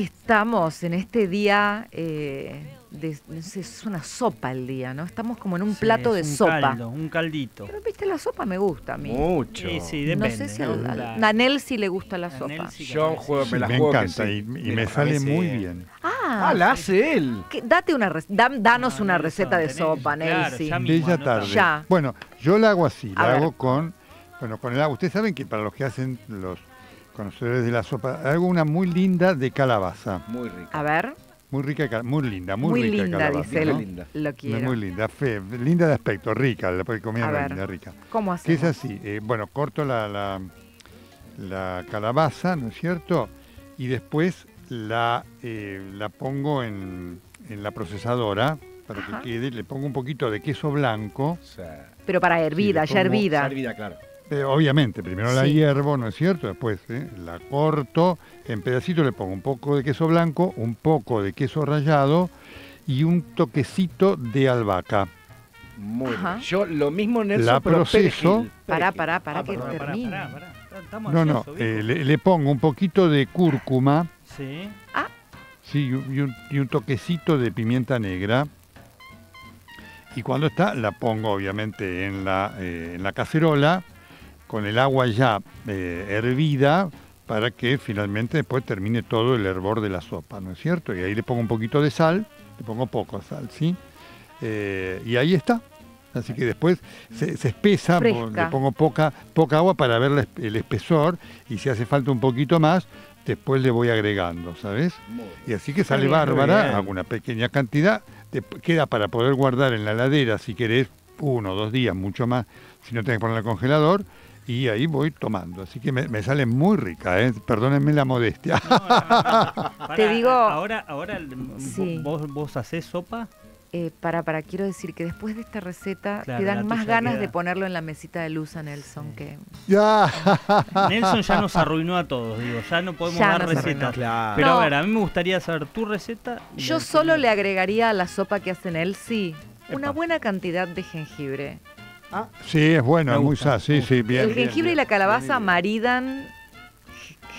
Estamos en este día, eh, de, no sé, es una sopa el día, ¿no? Estamos como en un Sí, plato de un sopa. caldo, un caldito. Pero viste, la sopa me gusta a mí. Mucho. Sí, sí, no depende. sé si ¿no? a, La- a Nanel sí le gusta la sopa. Sí Yo juego, me la me juego que encanta sí. y, me sale muy bien. Ah, Ah, la hace él. que- date una dam- danos No, una Nelson, receta de tenés- sopa, claro, Nelsi. ya mismo, tarde. Ya. Bueno, yo la hago así, A la ver. hago con, bueno, con el agua. Ustedes saben que para los que hacen los conocedores de la sopa, hago una muy linda de calabaza. Muy rico. A ver, Muy rica, muy linda, muy, muy, rica de linda, calabaza. dice. Linda. Lo quiero. Muy linda, fe, linda de aspecto, rica, la puede comer A ver. linda, rica. ¿Cómo Que es hacemos? así, eh, bueno, corto la, la, la calabaza, ¿no es cierto? Y después la, eh, la pongo en, en la procesadora para Ajá. que quede, le pongo un poquito de queso blanco, Pero para hervida, ya hervida. servida, claro. Eh, obviamente, primero la Sí. hiervo, ¿no es cierto? Después eh, la corto, en pedacitos le pongo un poco de queso blanco, un poco de queso rallado y un toquecito de albahaca. Muy Ajá. rico. Yo lo mismo Nelson, La pero proceso. perejil, Pará, perejil. pará, pará, Ah, que. Pará, pará, termine. pará, pará. Estamos No, no, eh, le, le pongo un poquito de cúrcuma, Sí. sí, y un, y un- y un toquecito de pimienta negra. Y cuando está, la pongo obviamente en la, eh, en la cacerola, con el agua ya eh, hervida, para que finalmente después termine todo el hervor de la sopa, ¿no es cierto? Y ahí le pongo un poquito de sal, le pongo poco sal, ¿sí? Eh, y ahí está. Así que después se, se espesa, Fresca. le pongo poca, poca agua para ver la el espesor y si hace falta un poquito más, después le voy agregando, ¿sabes? Y así que sale bárbara, hago una pequeña cantidad, te- queda para poder guardar en la heladera si querés uno o dos días, mucho más, si no tenés que poner al congelador, y ahí voy tomando. Así que me, me sale muy rica, ¿eh? perdónenme la modestia. No, no, no. Pará, Te digo- Ahora, ahora el- Sí. vos, vos hacés sopa. Eh, para, para, quiero decir que después de esta receta Claro, te dan más ganas queda- de ponerlo en la mesita de luz a Nelson que ya. Nelson ya nos arruinó a todos, digo. Ya no podemos Ya dar recetas. Claro. Pero No. a ver, a mí me gustaría saber tu receta. yo solo le agregaría a la sopa que hace Nelsi una buena cantidad de jengibre. Sí, es bueno, es muy gusta, sa- sí, sí, bien. el bien, jengibre y la calabaza Bien. maridan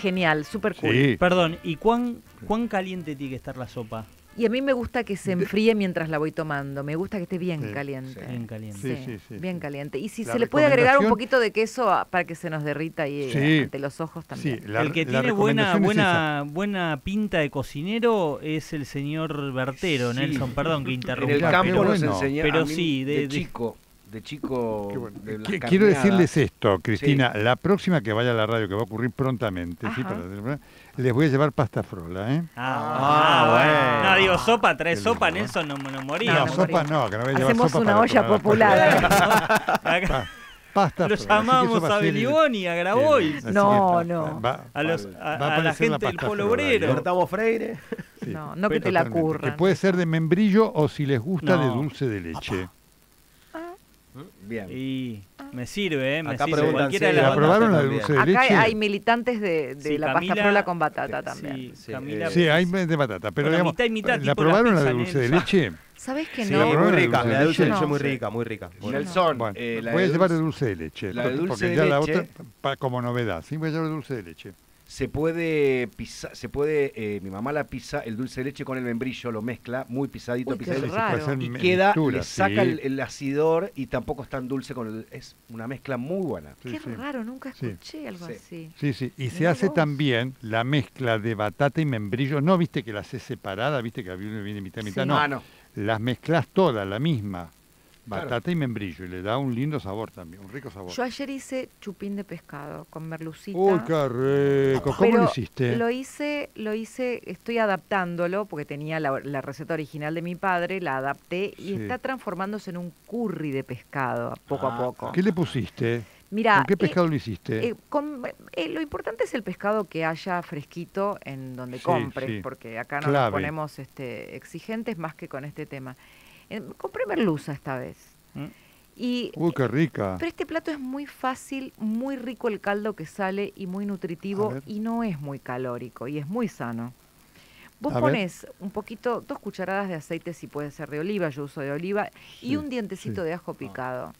genial, súper cool. Sí, Perdón, ¿y cuán, cuán caliente tiene que estar la sopa? Y a mí me gusta que se enfríe mientras la voy tomando. Me gusta que esté bien Sí, caliente. Bien caliente. Sí, sí, sí, bien sí. caliente. Y si La se le puede agregar un poquito de queso a- para que se nos derrita ahí eh, Sí. ante los ojos también. sí, la- el que tiene buena, es buena, buena pinta de cocinero es el señor Bertero, Sí. Nelson, perdón que En interrumpa. el Claro, campo qué nos enseña Pero a mí sí, de- de, de- chico, de chico, Qué bueno. de las Quiero carneadas. decirles esto, Cristina, la próxima que vaya a la radio, que va a ocurrir prontamente, ¿sí? Para- les voy a llevar pasta frola, ¿eh? Ah, Ah, bueno. bueno. No, digo, sopa, trae sopa, lindo, Nelson, no, no moría. No, no sopa no, que no voy a llevar Hacemos sopa una para olla popular. pasta. Lo llamamos a el- Belión y a Grabois. Que No, no. va- A, los, a, a a la aparecer la gente del Polo Obrero. ¿no? Cortamos Freire. sí, No, no que te la curran. Que puede ser de membrillo o si les gusta de No. dulce de leche. Bien. Y me sirve, ¿eh? Me Acá sirve. preguntan Cualquiera si de ¿La las batata probaron la dulce de Acá leche? hay militantes de, de Sí, la Camila- pasta frola con batata también. Sí, Sí, Camila. Sí, hay de batata, pero digamos, mitad y mitad, ¿la tipo probaron la la dulce de leche? ¿Sabes que Sí, no? la muy rica, dulce la dulce de leche? leche muy rica, muy rica. Nelson, Bueno, eh, la voy a llevar de dulce- de leche, la de porque dulce de ya la leche- otra, como novedad, sí, voy a llevar de dulce de leche. Se puede pisar, se puede, eh, mi mamá la pisa, el dulce de leche con el membrillo, lo mezcla muy pisadito, Uy, pisadito. Y queda, mixtura, le saca sí. el, el acidor y tampoco es tan dulce con el, es una mezcla muy buena. Sí, Qué sí. raro, nunca Sí. escuché algo Sí. así. Sí, sí, y se hace vos. también la mezcla de batata y membrillo. No, viste que la haces separada, viste que viene, viene mitad, mitad. Sí. No, Ah, no. las mezclas todas, la misma. Claro. Batata y membrillo, y le da un lindo sabor también, un rico sabor. Yo ayer hice chupín de pescado con merlucita. Uy, qué rico. ¿Cómo pero lo hiciste? Lo hice, lo hice, estoy adaptándolo porque tenía la, la receta original de mi padre, la adapté y Sí. está transformándose en un curry de pescado poco a Ah, poco. ¿Qué le pusiste? Mira, ¿Con qué eh, pescado lo hiciste? eh, con- eh, lo importante es el pescado que haya fresquito en donde Sí, compres, sí. porque acá no nos ponemos este, exigentes más que con este tema. Eh, compré merluza esta vez. ¿Mm? Y Uy, qué rica. pero este plato es muy fácil, muy rico el caldo que sale y muy nutritivo y no es muy calórico y es muy sano. Vos pones un poquito, dos cucharadas de aceite si puede ser de oliva, yo uso de oliva, y Sí, un dientecito sí. de ajo picado.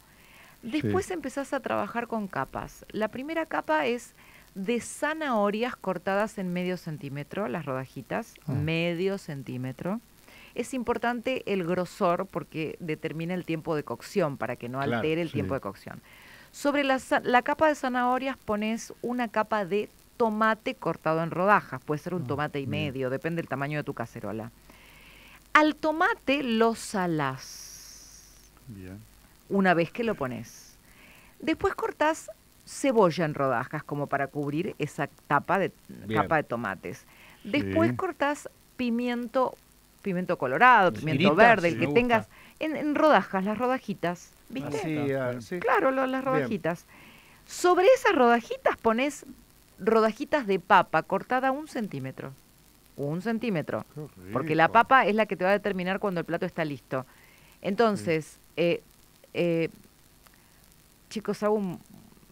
Después empezás a trabajar con capas. La primera capa es de zanahorias cortadas en medio centímetro, las rodajitas, Ah. medio centímetro. Es importante el grosor porque determina el tiempo de cocción para que no Claro, altere el sí. tiempo de cocción. Sobre la, la capa de zanahorias pones una capa de tomate cortado en rodajas, puede ser un Ah, tomate y medio, depende del tamaño de tu cacerola. Al tomate lo salás Bien. una vez que lo pones. Después cortás cebolla en rodajas como para cubrir esa tapa de, Bien. capa de tomates. Después Sí. cortás pimiento, pimiento colorado, pimiento verde, el que gusta. tengas en, en rodajas, las rodajitas, ¿viste? Así, ah, sí. Claro, lo- las Bien. rodajitas. Sobre esas rodajitas pones rodajitas de papa cortada un centímetro. Un centímetro. Porque la papa es la que te va a determinar cuando el plato está listo. Entonces, eh, eh, chicos, hago un...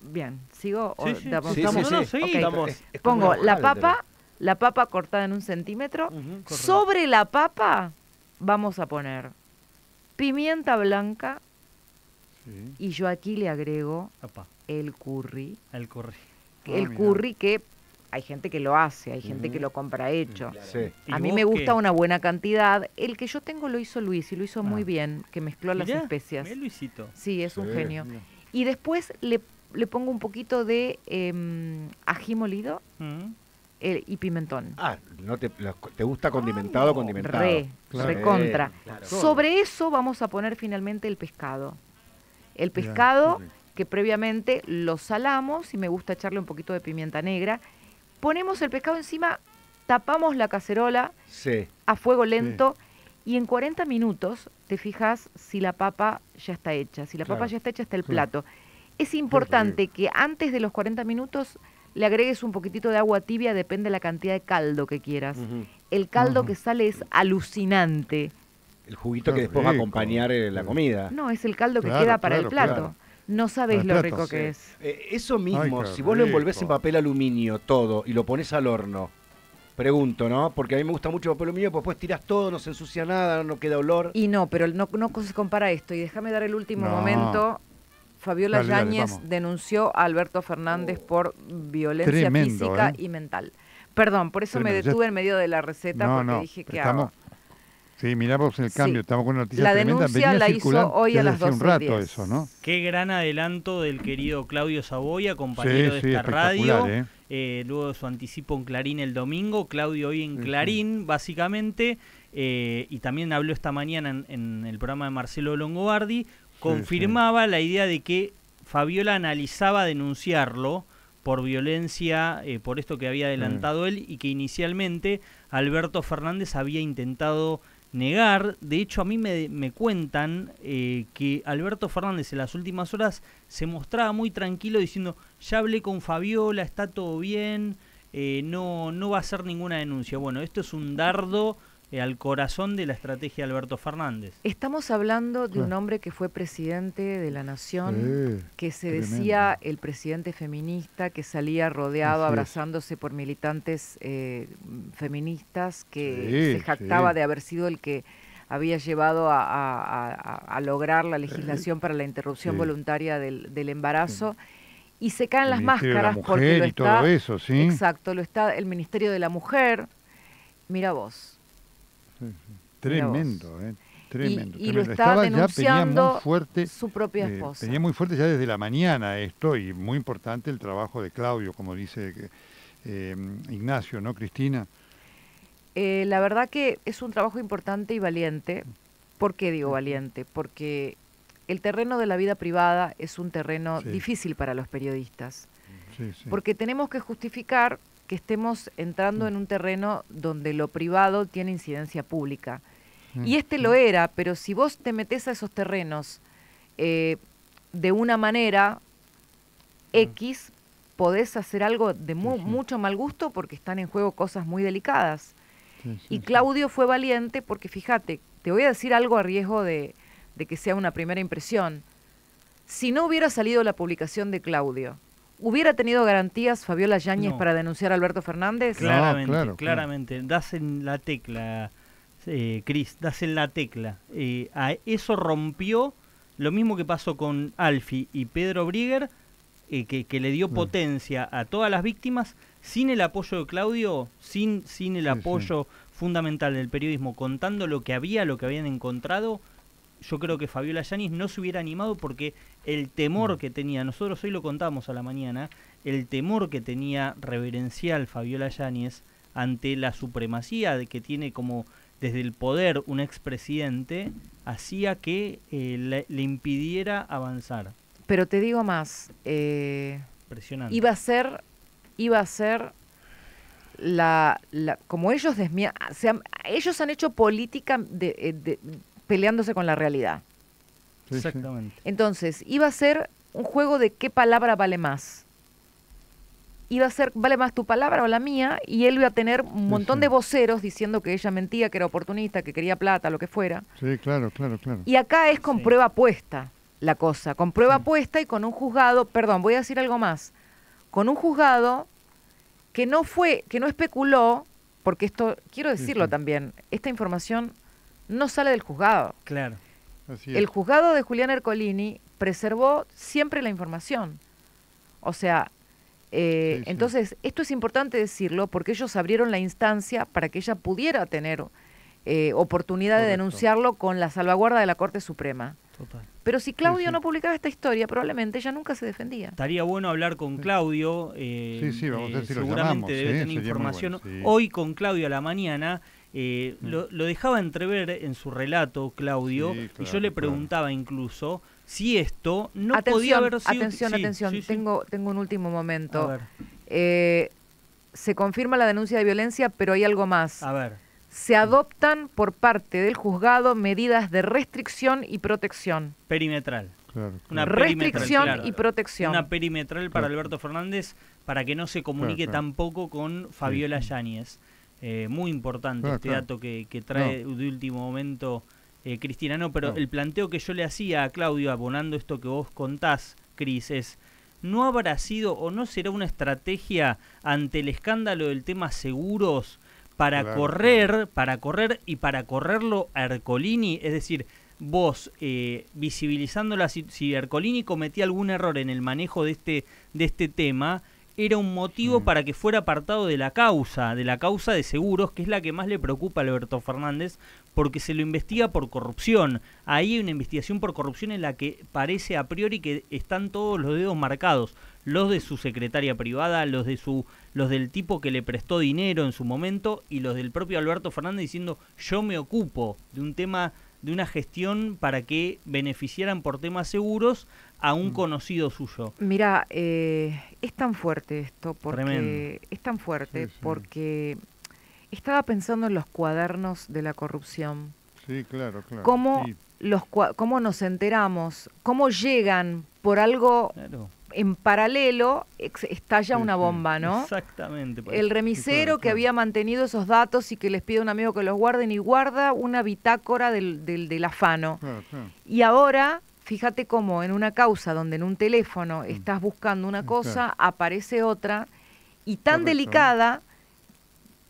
Bien, ¿sigo? o Sí, sí, damos- Sí, sí, no, sí. sí, Ok. estamos. Es- es como Pongo la papa, la papa cortada en un centímetro. Sobre la papa vamos a poner pimienta blanca Sí. y yo aquí le agrego el curry. el corre. Ah, el mirá. curry que hay gente que lo hace, hay gente que lo compra hecho. Sí. ¿Y A mí me gusta qué? una buena cantidad. El que yo tengo lo hizo Luis y lo hizo muy Ah. bien, que mezcló las especias. mirá Luisito. Sí, es un genio. Y después le, le pongo un poquito de em, ají molido Mm. Eh, y pimentón. Ah, no te, lo- te gusta condimentado, condimentado. Re, Claro. recontra. Claro. Sobre eso vamos a poner finalmente el pescado. El pescado que previamente lo salamos y me gusta echarle un poquito de pimienta negra. Ponemos el pescado encima, tapamos la cacerola Sí. a fuego lento y en 40 minutos te fijas si la papa ya está hecha. Si la papa ya está hecha, está el plato. Es importante que antes de los 40 minutos le agregues un poquitito de agua tibia, depende de la cantidad de caldo que quieras. El caldo que sale es alucinante. El juguito Qué que después va a acompañar eh, la comida. No, es el caldo que Claro, queda para el plato. claro. No sabes lo plato, rico Sí. que es. Eh, eso mismo, Ay, si vos lo envolvés en papel aluminio todo y lo pones al horno, pregunto, ¿no? Porque a mí me gusta mucho el papel aluminio, pues después tirás todo, no se ensucia nada, no queda olor. Y no, pero no, no se compara esto. Y déjame dar el último No. momento. Fabiola Yáñez denunció a Alberto Fernández por violencia Tremendo, física ¿eh? y mental. Perdón, por eso me Tremendo. Detuve en medio de la receta No, porque no, dije que estamos, sí, miramos el cambio, Sí. estamos con una noticia La tremenda. denuncia Venía la hizo circulando hoy a las hace un 12 y rato 10. eso, ¿no? Qué gran adelanto del querido Claudio Saboya, compañero de sí, esta radio. ¿eh? Eh, luego de su anticipo en Clarín el domingo, Claudio hoy en. Clarín, básicamente, eh, y también habló esta mañana en, en el programa de Marcelo Longobardi, confirmaba la idea de que Fabiola analizaba denunciarlo por violencia, eh, por esto que había adelantado él, y que inicialmente Alberto Fernández había intentado negar. De hecho, a mí me, me cuentan eh, que Alberto Fernández en las últimas horas se mostraba muy tranquilo diciendo, ya hablé con Fabiola, está todo bien, eh, no, no va a hacer ninguna denuncia. Bueno, esto es un dardo eh, al corazón de la estrategia de Alberto Fernández. Estamos hablando de un hombre que fue presidente de la nación, que se tremendo. decía el presidente feminista, que salía rodeado, Así es. abrazándose por militantes eh, feministas, que Sí, se jactaba sí. de haber sido el que había llevado a, a- a- a lograr la legislación para la interrupción sí. voluntaria del, del embarazo. Y se caen El las de la máscaras porque Mujer lo y está, todo eso, ¿sí? exacto, lo está el Ministerio de la Mujer. Mira vos. Tremendo, ¿eh? Tremendo. y lo tremendo. está Estaba denunciando muy fuerte. Su propia eh, esposa. venía muy fuerte ya desde la mañana esto y muy importante el trabajo de Claudio, como dice que, eh, Ignacio, ¿no, Cristina? Eh, la verdad que es un trabajo importante y valiente. ¿Por qué digo valiente? Porque el terreno de la vida privada es un terreno Sí. difícil para los periodistas, Sí, sí. porque tenemos que justificar que estemos entrando en un terreno donde lo privado tiene incidencia pública. Mm, Y este lo era, pero si vos te metes a esos terrenos eh, de una manera X, podés hacer algo de mu- mucho mal gusto porque están en juego cosas muy delicadas. Y. Claudio fue valiente porque fíjate, te voy a decir algo a riesgo de, de que sea una primera impresión. Si no hubiera salido la publicación de Claudio, ¿hubiera tenido garantías Fabiola Yáñez No. para denunciar a Alberto Fernández? Claro. Claramente, claro, claro. claramente. Das en la tecla, eh, Cris, das en la tecla. Eh, a eso rompió lo mismo que pasó con Alfi y Pedro Brieger. eh, que, que le dio Mm. potencia a todas las víctimas, sin el apoyo de Claudio, sin, sin el Sí, apoyo fundamental del periodismo, contando lo que había, lo que habían encontrado, yo creo que Fabiola Yanis no se hubiera animado porque el temor Mm. que tenía, nosotros hoy lo contamos a la mañana, el temor que tenía reverencial Fabiola Yáñez ante la supremacía de que tiene como desde el poder un expresidente, hacía que eh, le, le impidiera avanzar. Pero te digo más, eh, Impresionante. iba a ser, iba a ser la, la- como ellos desmia- se han- ellos han hecho política de- eh, de- peleándose con la realidad. Exactamente. Entonces, iba a ser un juego de qué palabra vale más. Iba a ser, vale más tu palabra o la mía, y él iba a tener un montón sí. de voceros diciendo que ella mentía, que era oportunista, que quería plata, lo que fuera. Sí, claro, claro, claro. Y acá es con Sí. prueba puesta la cosa, con prueba Sí. puesta y con un juzgado, perdón, voy a decir algo más, con un juzgado que no fue, que no especuló, porque esto, quiero Sí, decirlo sí. también, esta información no sale del juzgado. Claro. Así El es. juzgado de Julián Ercolini preservó siempre la información. O sea, eh, Sí, sí. entonces, esto es importante decirlo porque ellos abrieron la instancia para que ella pudiera tener eh, oportunidad de denunciarlo con la salvaguarda de la Corte Suprema. Total. Pero si Claudio sí. no publicaba esta historia, probablemente ella nunca se defendía. Estaría bueno hablar con. Claudio. eh, Sí, sí, vamos a ver eh, si lo seguramente llamamos, debe ¿eh? tener información. bueno, sí. Hoy con Claudio a la mañana eh, Mm. lo, lo dejaba entrever en su relato, Claudio, Sí, y yo le claro. preguntaba incluso si esto no podía haber sido. atención, sí, atención. sí, sí. Tengo, tengo un último A momento. ver, Eh, se confirma la denuncia de violencia, pero hay algo más. a ver. se adoptan por parte del juzgado medidas de restricción y protección. Perimetral. Claro, Una claro. Restricción claro. y protección. Una perimetral para Claro. Alberto Fernández para que no se comunique Claro, claro. tampoco con Fabiola sí. Eh, muy importante Claro, este claro. dato que, que trae de último momento eh, Cristina. No, pero el planteo que yo le hacía a Claudio, abonando esto que vos contás, Cris, es, ¿no habrá sido o no será una estrategia ante el escándalo del tema seguros para Claro, correr, para correr y para correrlo a Ercolini? Es decir, vos eh, visibilizando la si, si Ercolini cometía algún error en el manejo de este, de este tema, era un motivo Mm. para que fuera apartado de la causa, de la causa de seguros, que es la que más le preocupa a Alberto Fernández, porque se lo investiga por corrupción. Ahí hay una investigación por corrupción en la que parece a priori que están todos los dedos marcados, los de su secretaria privada, los de su los del tipo que le prestó dinero en su momento y los del propio Alberto Fernández diciendo, "Yo me ocupo de un tema de una gestión para que beneficiaran por temas seguros a un Mm. conocido suyo." Mira, eh, es tan fuerte esto, porque Tremendo. es tan fuerte Sí, sí. porque estaba pensando en los cuadernos de la corrupción, Sí, claro, claro. ¿Cómo? Sí, los cua- cómo nos enteramos, cómo llegan por algo Claro. En paralelo, estalla una bomba, ¿no? Exactamente. El remisero claro, que claro. había mantenido esos datos y que les pide a un amigo que los guarden y guarda una bitácora del, del, del afano. claro, claro. Y ahora, fíjate cómo en una causa donde en un teléfono estás buscando una Mm, cosa, aparece otra y tan Correcto. delicada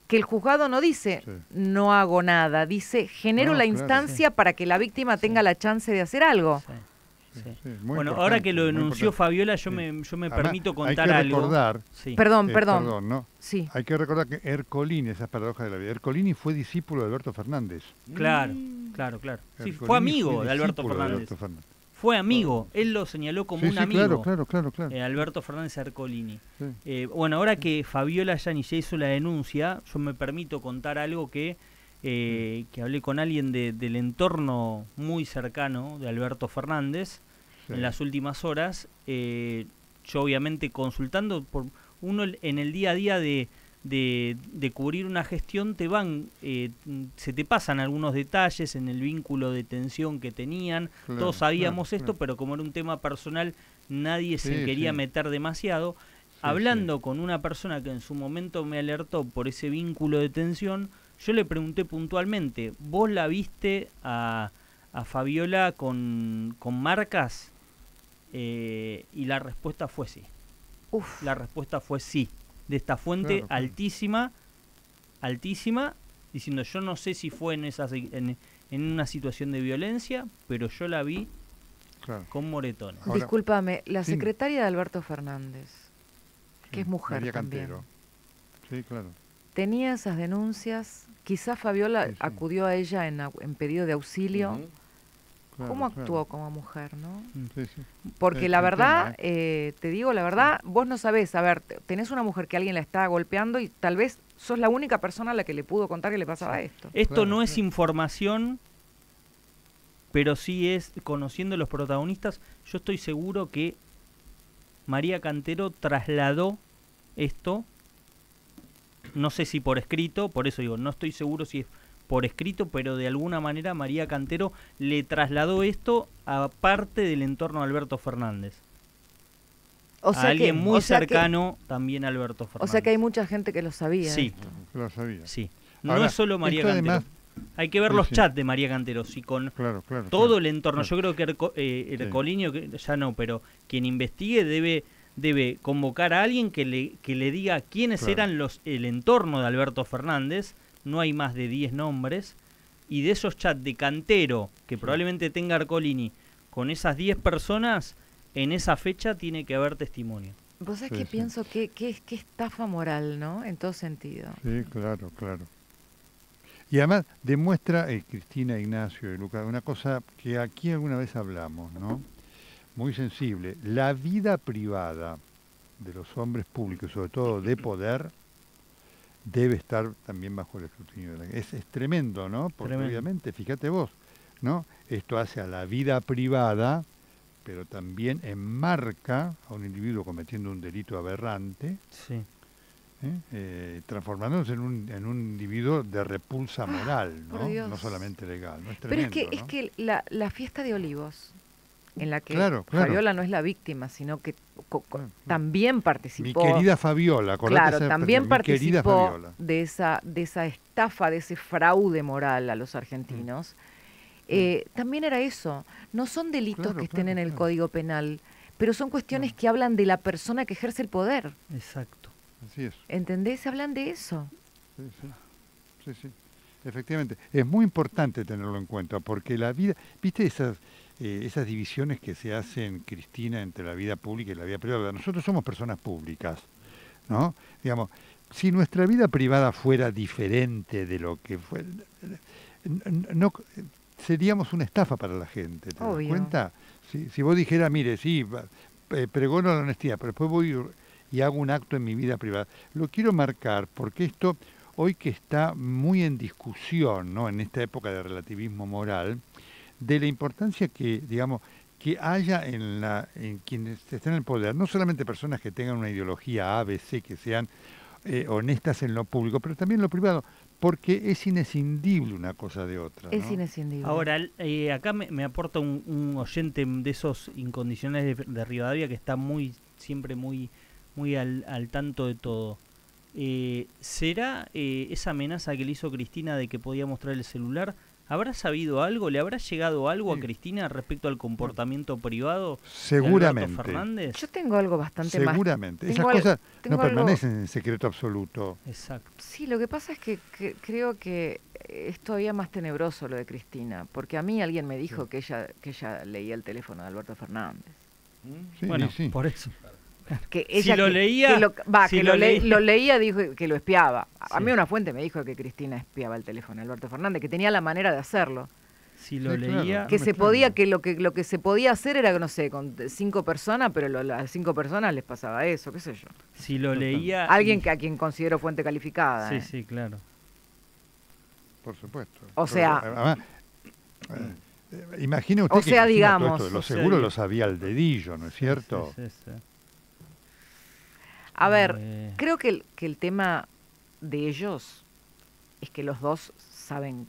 que el juzgado no dice Sí. no hago nada, dice genero No, la instancia para que la víctima tenga la chance de hacer algo. Sí, Sí, Bueno, ahora que lo denunció. Fabiola, yo Sí. me, yo me Además, permito contar hay que algo. recordar, Sí. Perdón, eh, perdón. ¿no? Sí. Hay que recordar que Ercolini, esa paradoja de la vida, Ercolini fue discípulo de Alberto Fernández. Claro, claro, claro. Sí, Ercolini fue amigo fue de Alberto de Fernández. Alberto Fernández. Fue amigo. Él lo señaló como Sí, un sí, amigo. claro, claro, claro, claro. eh, Alberto Fernández Ercolini. Sí. Eh, bueno, ahora que Fabiola Yanis ya hizo la denuncia, yo me permito contar algo que, eh, que hablé con alguien de- del entorno muy cercano de Alberto Fernández Sí. en las últimas horas. eh, yo obviamente consultando por uno en el día a día de, de, de cubrir una gestión te van, eh, se te pasan algunos detalles en el vínculo de tensión que tenían. Claro, Todos sabíamos claro, esto, claro. pero como era un tema personal, nadie se quería sí. meter demasiado. Hablando con una persona que en su momento me alertó por ese vínculo de tensión, yo le pregunté puntualmente, ¿vos la viste a, a Fabiola con, con marcas? Eh, y la respuesta fue sí. Uf. La respuesta fue sí. De esta fuente Claro, claro. altísima, altísima, diciendo yo no sé si fue en, esa, si- en, en una situación de violencia, pero yo la vi Claro. con moretones. Discúlpame, la sí. secretaria de Alberto Fernández, que es mujer María también, Cantero. Sí, claro. Tenía esas denuncias. Quizás Fabiola Sí, sí. acudió a ella en, pedido de auxilio. Claro, ¿Cómo claro. actuó como mujer, no? Sí, sí. Porque Es la verdad, tema, eh, te digo la verdad, vos no sabés, a ver, te- tenés una mujer que alguien la está golpeando y tal vez sos la única persona a la que le pudo contar que le pasaba esto. Esto Claro, no es claro. información, pero sí es, conociendo los protagonistas, yo estoy seguro que María Cantero trasladó esto, no sé si por escrito, por eso digo, no estoy seguro si es por escrito, pero de alguna manera María Cantero le trasladó esto a parte del entorno de Alberto Fernández. O a alguien que- muy o sea que- cercano también a Alberto o Fernández. sea que hay mucha gente que lo sabía. Sí. esto. Lo sabía. Sí. No Ahora, es solo María Cantero. además- Hay que ver Sí, los sí. chats de María Cantero. Si con Claro, claro. todo claro. el entorno, yo creo que Erco- eh, ya no, pero quien investigue debe debe convocar a alguien que le, que le diga quiénes Claro. eran los el entorno de Alberto Fernández. No hay más de 10 nombres. Y de esos chats de Cantero, que probablemente tenga Ercolini, con esas 10 personas, en esa fecha tiene que haber testimonio. Vos sabés Sí, que sí. pienso que, que, que estafa moral, ¿no? En todo sentido. Sí, claro, claro. Y además demuestra eh, Cristina, Ignacio y Lucas una cosa que aquí alguna vez hablamos, ¿no? Muy sensible. La vida privada de los hombres públicos, sobre todo de poder, debe estar también bajo el escrutinio de la es, es tremendo, ¿no? Porque Tremendo. obviamente, fíjate vos, ¿no? Esto hace a la vida privada, pero también enmarca a un individuo cometiendo un delito aberrante, Sí. ¿eh? Eh, transformándose en un, en un individuo de repulsa moral, Ah, por ¿no? No solamente legal. ¿no? Es Pero es que, es que la, la fiesta de Olivos, en la que Claro, claro. Fabiola no es la víctima, sino que claro. también Mi participó. querida Fabiola, Claro, esa también mi participó de esa, de esa estafa, de ese fraude moral a los argentinos. Eh, también era eso. No son delitos Claro, que estén claro, en el claro. Código Penal, pero son cuestiones que hablan de la persona que ejerce el poder. Exacto. Así es. ¿Entendés? Hablan de eso. Sí, sí. Sí, sí. Efectivamente. Es muy importante tenerlo en cuenta porque la vida, ¿viste esas, eh, esas divisiones que se hacen, Cristina, entre la vida pública y la vida privada? Nosotros somos personas públicas, ¿no? Digamos, si nuestra vida privada fuera diferente de lo que fue, no, seríamos una estafa para la gente, ¿te Obvio. das cuenta? Si, si vos dijeras, mire, sí, eh, pregono la honestidad, pero después voy y hago un acto en mi vida privada. Lo quiero marcar porque esto, hoy que está muy en discusión, ¿no? en esta época de relativismo moral, de la importancia que, digamos, que haya en, la, en quienes estén en el poder, no solamente personas que tengan una ideología A, B, C, que sean eh, honestas en lo público, pero también en lo privado, porque es inescindible una cosa de otra. Es ¿no? inescindible. Ahora, eh, acá me, me aporta un, un oyente de esos incondicionales de, de Rivadavia que está muy siempre muy muy al, al tanto de todo. Eh, ¿Será eh, esa amenaza que le hizo Cristina de que podía mostrar el celular? ¿Habrá sabido algo? ¿Le habrá llegado algo a. Cristina respecto al comportamiento privado de Alberto Seguramente. Fernández? Yo tengo algo bastante más. Seguramente. Esas al- cosas no algo- permanecen en secreto absoluto. Exacto. Sí, lo que pasa es que, que creo que es todavía más tenebroso lo de Cristina, porque a mí alguien me dijo que ella que ella leía el teléfono de Alberto Fernández. Sí, bueno, sí. por eso. Que Si ella lo que- leía- que lo, va, si que lo lo, le- leía. lo leía dijo que lo espiaba. A Sí. mí una fuente me dijo que Cristina espiaba el teléfono de Alberto Fernández, que tenía la manera de hacerlo. Si lo leía... que se podía, que lo que lo que se podía hacer era, no sé, con cinco personas, pero lo- las cinco personas les pasaba eso, qué sé yo. Si lo leía... Alguien y- que a quien considero fuente calificada. Sí, ¿eh? sí, claro. Por supuesto. O sea- Pero, además, eh, eh, imagine usted O que sea, Cristina todo digamos- esto lo O sea, seguro lo sabía al dedillo, ¿no es cierto? Sí, sí, sí. A ver, Eh, creo que el, que el tema de ellos es que los dos saben,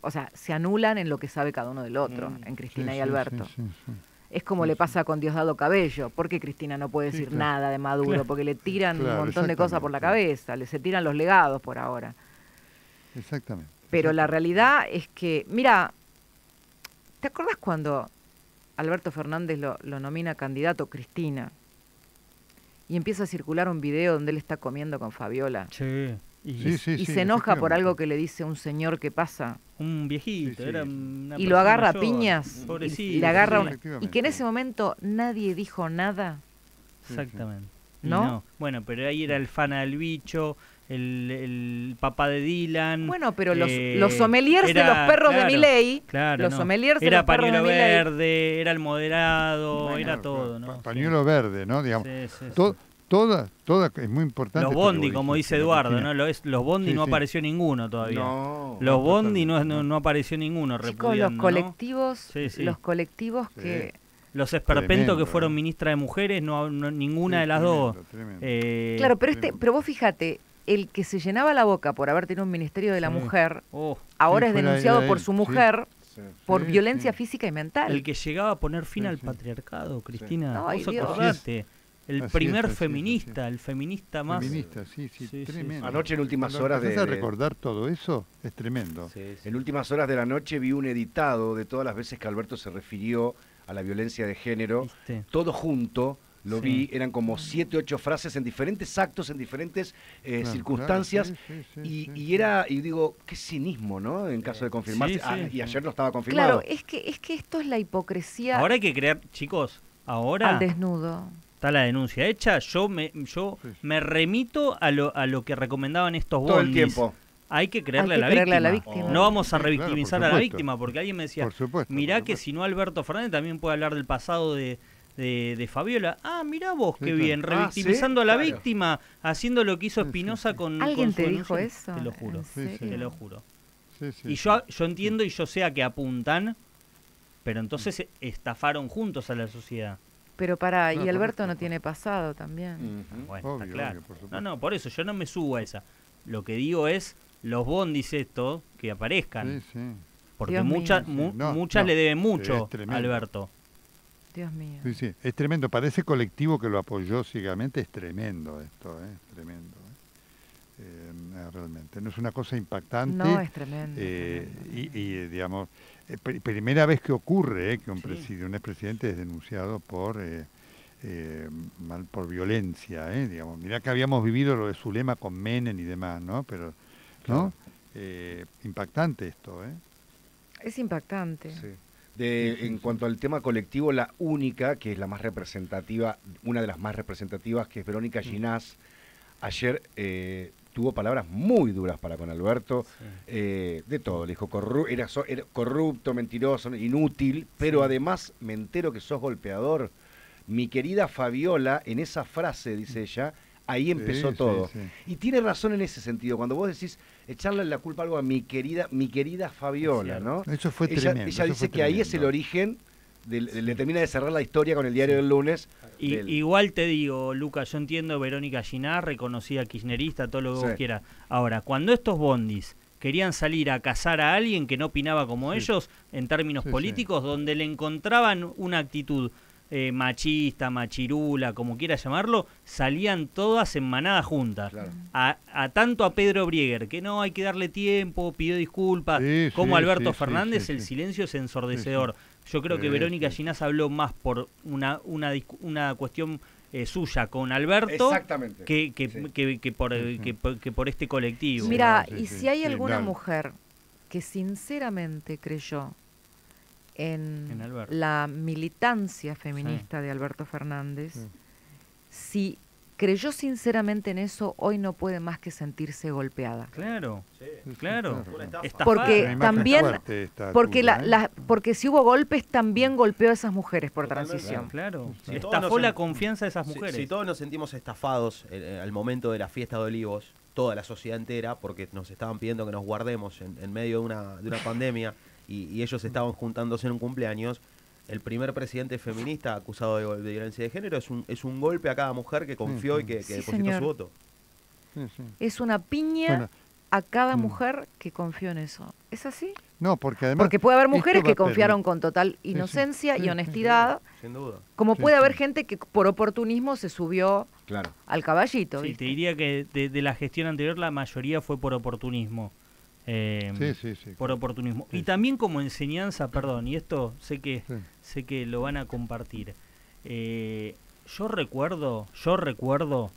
o sea, se anulan en lo que sabe cada uno del otro, Mm, en Cristina Sí, y Alberto. sí, sí, sí. Es como le pasa con Diosdado Cabello. ¿Por qué Cristina no puede decir claro. nada de Maduro? Claro. Porque le tiran Claro, un montón de cosas por la cabeza, le se tiran los legados por ahora. Exactamente. Pero la realidad es que, mira, ¿te acuerdas cuando Alberto Fernández lo, lo nomina candidato Cristina? Y empieza a circular un video donde él está comiendo con Fabiola. Sí. Y Sí, sí, y sí, se enoja por algo que le dice un señor que pasa un viejito, Sí, sí. era una y lo agarra a piñas y- Pobrecito. y, le agarra sí, una- y que en ese momento nadie dijo nada. Exactamente. ¿No? Bueno, pero ahí era el fana del bicho, el, el papá de Dylan. Bueno, pero los, eh, los sommeliers de era- los perros claro, de Miley, Claro, los no. sommeliers de Era los perros de pañuelo Milei. verde, era el moderado, Bueno, era todo, ¿no? Pañuelo verde, ¿no? Digamos. Sí, sí, sí. To- toda, toda, es muy importante. Los esto que Bondi, como dice ¿no, Eduardo? ¿no? Lo es- los Bondi Sí, no sí. apareció ninguno todavía. No. Los no, Bondi no, no, apareció ninguno Chicos, los colectivos, Sí, sí. los colectivos que Los esperpentos que fueron ministra de mujeres, no, no- ninguna Sí, de las tremendo, dos. tremendo. Eh, Claro, pero este, pero vos fíjate, el que se llenaba la boca por haber tenido un ministerio de la Sí. mujer, oh, ahora Sí, es denunciado por su sí. mujer Sí. por Sí, violencia sí. física y mental. el que llegaba a poner fin Sí, al sí. patriarcado, Cristina. Vos acordate. El Así primer es, feminista, el feminista más. Feminista, sí, sí, Sí, sí, tremendo. Anoche en últimas Cuando horas de- a recordar todo eso, es tremendo. Sí, sí. En últimas horas de la noche vi un editado de todas las veces que Alberto se refirió a la violencia de género. ¿viste? Todo junto, lo Sí. vi, eran como siete, ocho frases en diferentes actos, en diferentes eh, Claro, circunstancias. claro, sí, sí, y, sí, y era, y digo, qué cinismo, ¿no? En caso de confirmarse. Sí, Ah, y ayer no estaba confirmado. Claro, es que, es que esto es la hipocresía Ahora hay que creer, chicos, ahora al desnudo. está la denuncia hecha. Yo me, yo me remito a lo, a lo que recomendaban estos Todo el bondis. tiempo. Hay que creerle, Hay que a, la creerle a la víctima. No vamos a claro, revictimizar a la víctima, porque alguien me decía, Por supuesto. mirá por que si no Alberto Fernández también puede hablar del pasado de, de, de Fabiola. Ah, mirá vos, qué bien, Ah, revictimizando sí, a la claro. víctima, haciendo lo que hizo Espinosa con ¿Alguien con te dijo eso? Te lo juro, te lo juro. Sí, sí, Y sí. yo, yo entiendo y yo sé a que apuntan, pero entonces estafaron juntos a la sociedad. Pero para, y No, Alberto no tiene pasado también. Bueno, Obvio, está claro. obvio, no, no, por eso yo no me subo a esa. Lo que digo es los bondis estos que aparezcan. Sí, sí. Porque Dios mío. muchas Sí, mu- no, muchas no, le deben mucho a. Alberto. Dios mío. Sí, sí, es tremendo. Para ese colectivo que lo apoyó ciegamente es tremendo esto, ¿eh? es tremendo. ¿eh? Eh, realmente, no es una cosa impactante. No, es tremendo. eh, tremendo. y, y, digamos, eh, pri- primera vez que ocurre eh, que un, Sí. un expresidente es denunciado por eh, mal por violencia, ¿eh? digamos. Mirá que habíamos vivido lo de Zulema con Menem y demás, ¿no? Pero, ¿no? Eh, impactante esto, ¿eh? Es impactante. Sí. De, en cuanto al tema colectivo, la única, que es la más representativa, una de las más representativas, que es Verónica Ginás, ayer eh, tuvo palabras muy duras para con Alberto, eh, de todo, le dijo, corru- era, so- era corrupto, mentiroso, inútil, pero Sí. además me entero que sos golpeador. Mi querida Fabiola, en esa frase, dice ella, ahí empezó Sí, todo. sí. Y tiene razón en ese sentido, cuando vos decís echarle la culpa a algo a mi querida, mi querida Fabiola, Es ¿no? Eso fue ella, tremendo. ella dice que ahí es el origen, del- le termina de cerrar la historia con el diario del lunes. Y, del- Igual te digo, Lucas, yo entiendo Verónica Ginar, reconocida kirchnerista, todo lo que Sí. vos quieras. Ahora, cuando estos bondis querían salir a cazar a alguien que no opinaba como Sí. ellos en términos Sí, sí. políticos, donde le encontraban una actitud eh, machista, machirula, como quiera llamarlo, salían todas en manada juntas. Claro. A, a tanto a Pedro Brieger, que no hay que darle tiempo, pidió disculpas, Sí, como sí, Alberto sí, Fernández, sí, el sí. silencio es ensordecedor. Yo creo que Verónica sí. Ginás habló más por una, una, una cuestión eh, suya con Alberto Exactamente. que, que, Sí. que, que por, Sí, sí. que, por- que por este colectivo. Mira, sí, y sí, si hay sí, alguna mujer que sinceramente creyó en, la militancia feminista de Alberto Fernández, Sí. si creyó sinceramente en eso, hoy no puede más que sentirse golpeada. Claro, Sí. Claro. claro. Porque también- Porque, tuya, la, ¿eh? la- porque si hubo golpes, también golpeó a esas mujeres por Totalmente. transición. Claro, Si todos estafó la confianza de esas mujeres. Si, todos nos sentimos estafados eh, eh, al momento de la fiesta de Olivos, toda la sociedad entera, porque nos estaban pidiendo que nos guardemos en, en medio de una, de una pandemia y, y ellos estaban juntándose en un cumpleaños, el primer presidente feminista acusado de, de violencia de género es un, es un golpe a cada mujer que confió y que, que Sí, depositó señor. su voto. Sí, sí. Es una piña Bueno, a cada mm. mujer que confió en eso. ¿Es así? no, porque además. Porque puede haber mujeres que confiaron con total inocencia sí, y honestidad, Sin duda. como Sí, puede sí. haber gente que por oportunismo se subió Claro. al caballito. Sí, ¿viste? te diría que de, de la gestión anterior la mayoría fue por oportunismo. Eh, Sí, sí, sí. por oportunismo. Y también como enseñanza, perdón, y esto sé que sé que lo van a compartir. Eh, yo recuerdo, yo recuerdo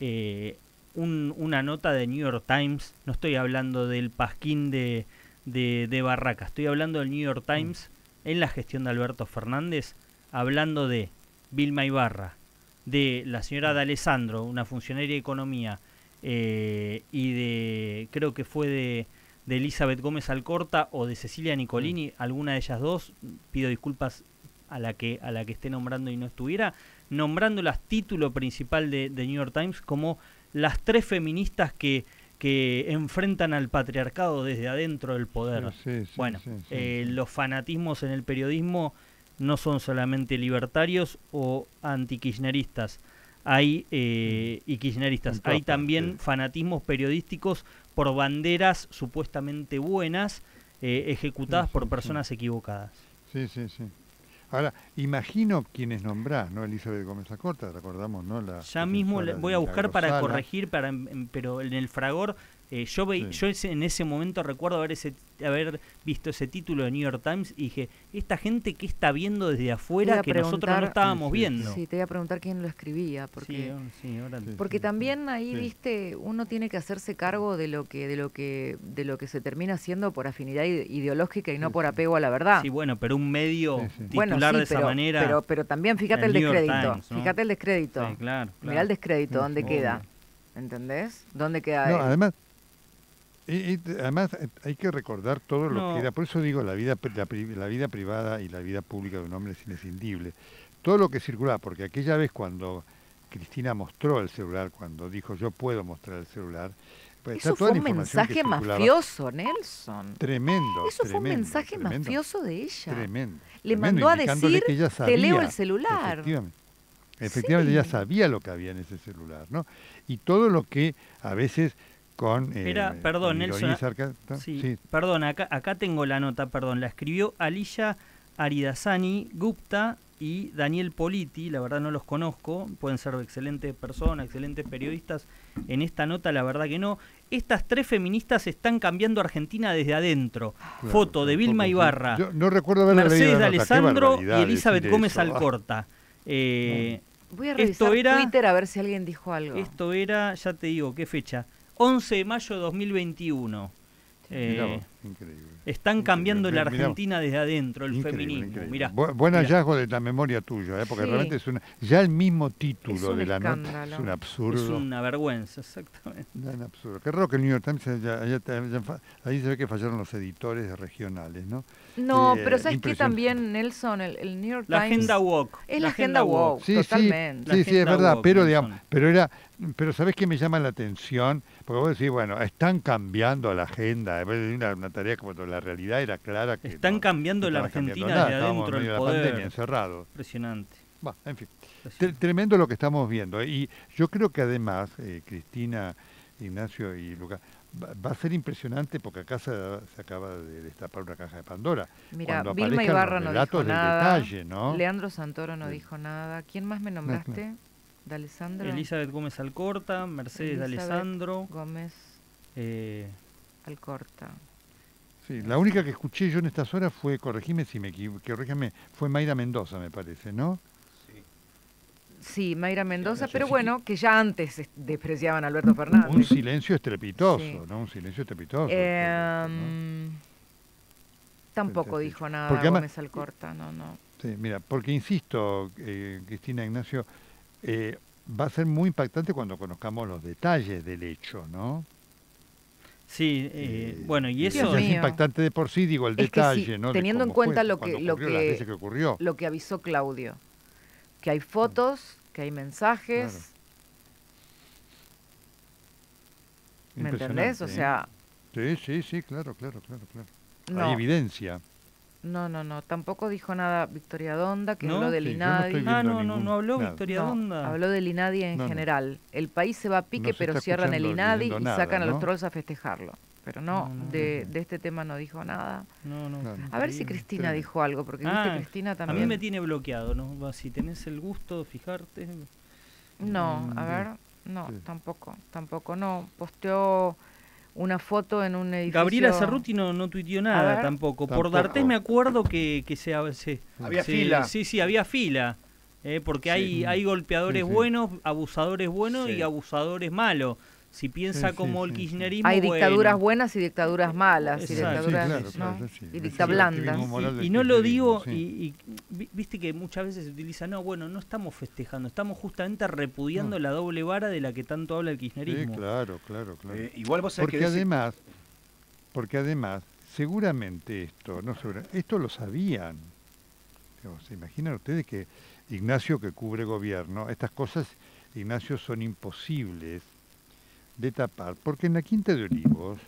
eh, un- una nota de New York Times, no estoy hablando del pasquín de, de, de Barraca, estoy hablando del New York Times en la gestión de Alberto Fernández, hablando de Vilma Ibarra, de la señora de Alessandro, una funcionaria de economía, eh, y de, creo que fue de, de Elizabeth Gómez Alcorta o de Cecilia Nicolini, alguna de ellas dos, pido disculpas a la que a la que esté nombrando y no estuviera, nombrándolas título principal de, de New York Times como las tres feministas que, que enfrentan al patriarcado desde adentro del poder. Sí, sí, bueno, sí, eh, los fanatismos en el periodismo no son solamente libertarios o antikirchneristas. Hay eh, y kirchneristas. Hay también fanatismos periodísticos por banderas supuestamente buenas eh, ejecutadas Sí, por sí. personas equivocadas. Sí, sí, sí. Ahora, imagino quienes nombrás, ¿no? Elizabeth Gómez Acorta, recordamos, ¿no? La Ya mismo voy a buscar para corregir, para, em- pero en el fragor, eh, yo, veí- Sí. yo ese- en ese momento recuerdo haber, ese, haber visto ese título de New York Times y dije, esta gente que está viendo desde afuera que nosotros no estábamos Sí, viendo. Sí, te voy a preguntar quién lo escribía, Sí, porque sí, ahora- Sí. porque también ahí, Sí. viste, uno tiene que hacerse cargo de lo que de lo que de lo que se termina haciendo por afinidad ide- ideológica y no Sí, por apego a la verdad. Sí, bueno, pero un medio Sí, sí. titular Bueno, sí, de esa pero, manera. Pero, pero también fíjate el descrédito. Times, ¿no? Fíjate el descrédito. Sí, claro, Mirá claro. el descrédito, Sí, ¿dónde queda? ¿Entendés? ¿Dónde queda No, él? además, y- y además eh, hay que recordar todo lo No. que era, por eso digo, la vida, la, la vida privada y la vida pública de un hombre es inescindible. Todo lo que circulaba, porque aquella vez cuando Cristina mostró el celular, cuando dijo yo puedo mostrar el celular, pues está Eso toda fue un mensaje mafioso, Nelson. Tremendo. Eso fue un mensaje tremendo, mafioso de ella. Tremendo. Le tremendo, mandó a decir, que ella "Te leo sabía". el celular. Efectivamente. Efectivamente, ella sabía lo que había en ese celular, ¿no? Y todo lo que a veces con... eh, Era- perdón, Nelson, Sí, sí, perdón, acá, acá tengo la nota, perdón, la escribió Alicia Aridasani Gupta y Daniel Politi, la verdad no los conozco, pueden ser excelentes personas, excelentes periodistas, en esta nota la verdad que no. Estas tres feministas están cambiando Argentina desde adentro. claro, Foto de Vilma. Ibarra, Yo no recuerdo haber leído Mercedes de la nota, qué Alessandro y Elizabeth Gómez eso. Alcorta. Eh, Voy a Esto revisar era- Twitter a ver si alguien dijo algo. esto era, ya te digo, ¿qué fecha? 11 de mayo de 2021. Mirá Eh, vos, increíble. Están Increíble, cambiando la mirá. Argentina desde adentro, el Increíble, feminismo. increíble. Mirá, Bu- buen mirá. hallazgo de la memoria tuya, ¿eh? porque Sí. realmente es una, ya el mismo Es título de la nota escándalo. es un Es absurdo. una vergüenza, exactamente. Un absurdo. Qué raro que el New York Times haya- haya- ahí se ve que fallaron los editores regionales, ¿no? No, Eh, pero ¿sabes qué también, Nelson? El, el New York La Times agenda woke. es la agenda woke. Sí, Totalmente. La sí, sí, es agenda verdad, pero digamos, pero era, pero ¿sabés qué me llama la atención? Porque vos decís, bueno, están cambiando la agenda, es una, una tarea como toda la realidad era clara que Están no- cambiando no la cambiando Argentina nada, adentro del de la poder. pandemia. Impresionante. Bueno, en fin. Impresionante. Tremendo lo que estamos viendo. Y yo creo que además, eh, Cristina, Ignacio y Lucas, va, a ser impresionante porque acá se, se acaba de destapar una caja de Pandora. Mira, Vilma Ibarra los no dijo del nada. detalle, ¿no? Leandro Santoro no Sí. dijo nada. ¿Quién más me nombraste? De Alessandro Elizabeth Gómez Alcorta, Mercedes de. Alessandro. Gómez eh, Alcorta. Sí, la única que escuché yo en estas horas fue, corregime si me equivoco, fue Mayra Mendoza, me parece, ¿no? Sí, Mayra Mendoza, pero bueno, que ya antes es- despreciaban a Alberto Fernández. Un silencio estrepitoso, Sí. ¿no? Un silencio estrepitoso. ¿no? Tampoco dijo nada Porque Gómez Alcorta, no, no. Sí, mira, porque insisto, eh, Cristina Ignacio, eh, va a ser muy impactante cuando conozcamos los detalles del hecho, ¿no? sí, eh, Eh, bueno, y eso. ya es impactante de por sí, digo, el Es que sí, detalle, ¿no? Teniendo en cuenta fue, lo que- lo ocurrió, las que- veces que ocurrió. Lo que avisó Claudio, que hay fotos, que hay mensajes, Claro. ¿me entendés? O ¿eh? sea, Sí, sí, sí, claro, claro, claro, claro. Hay evidencia. No, no, no, tampoco dijo nada Victoria Donda, que ¿No? habló del Sí, no INADI. estoy Ah, no, no, no habló nada. Victoria No, Donda. habló del INADI en No, no. general. El país se va a pique, No pero cierran el INADI y nada, sacan a los ¿no? trolls a festejarlo. Pero no, No, no, de, no. de este tema no dijo nada. No, no. A ver si. Cristina Sí. dijo algo, porque Ah, viste Cristina A también. mí me tiene bloqueado, ¿no? Si tenés el gusto de fijarte. No, Mm, a sí. ver, no, Sí. tampoco, tampoco, no. Posteó una foto en un edificio. Gabriela Cerruti no, no tuiteó nada tampoco. Por. D'Artés me acuerdo que, que se, se- Había se- fila. Sí, sí, había fila. eh, porque Sí. hay, hay golpeadores Sí, sí. buenos, abusadores buenos Sí. y abusadores malos. Si piensa Sí, como el sí, kirchnerismo, Hay bueno. dictaduras buenas y dictaduras malas, y dictaduras Sí, claro, ¿no? claro, sí. y Es dicta el blandas. activismo moral Y, y no lo digo, sí. y, y vi- viste que muchas veces se utiliza, no, bueno, no estamos festejando, estamos justamente repudiando No. la doble vara de la que tanto habla el Sí, kirchnerismo. claro, claro, claro. Eh, igual vos sabés Porque que... además, porque además, seguramente esto, no esto lo sabían. Digamos, ¿Se imaginan ustedes que Ignacio que cubre gobierno, estas cosas, Ignacio, son imposibles de tapar? Porque en la Quinta de Olivos